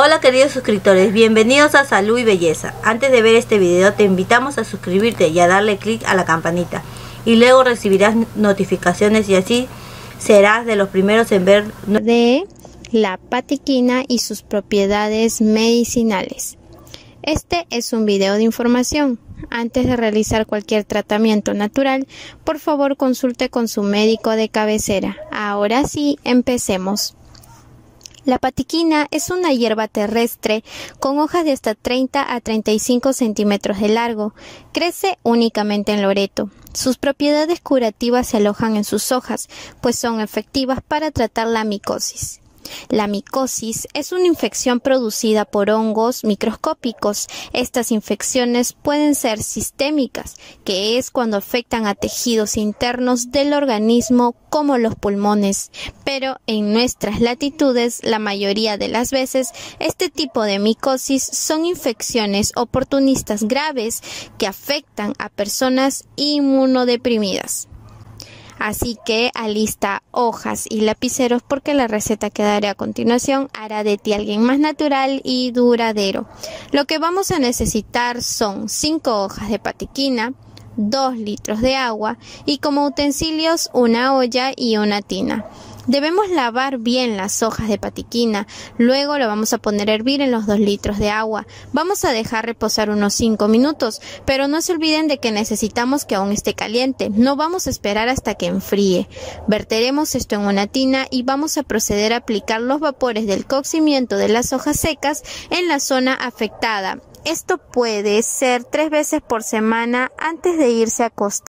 Hola queridos suscriptores, bienvenidos a Salud y Belleza. Antes de ver este video te invitamos a suscribirte y a darle clic a la campanita y luego recibirás notificaciones y así serás de los primeros en ver de la patiquina y sus propiedades medicinales. Este es un video de información. Antes de realizar cualquier tratamiento natural, por favor consulte con su médico de cabecera. Ahora sí, empecemos. La patiquina es una hierba terrestre con hojas de hasta 30 a 35 centímetros de largo. Crece únicamente en Loreto. Sus propiedades curativas se alojan en sus hojas, pues son efectivas para tratar la micosis. La micosis es una infección producida por hongos microscópicos. Estas infecciones pueden ser sistémicas, que es cuando afectan a tejidos internos del organismo como los pulmones. Pero en nuestras latitudes, la mayoría de las veces, este tipo de micosis son infecciones oportunistas graves que afectan a personas inmunodeprimidas. Así que alista hojas y lapiceros porque la receta que daré a continuación hará de ti alguien más natural y duradero. Lo que vamos a necesitar son 5 hojas de patiquina, 2 litros de agua y como utensilios una olla y una tina. Debemos lavar bien las hojas de patiquina, luego lo vamos a poner a hervir en los 2 litros de agua. Vamos a dejar reposar unos 5 minutos, pero no se olviden de que necesitamos que aún esté caliente. No vamos a esperar hasta que enfríe. Verteremos esto en una tina y vamos a proceder a aplicar los vapores del cocimiento de las hojas secas en la zona afectada. Esto puede ser tres veces por semana antes de irse a acostar.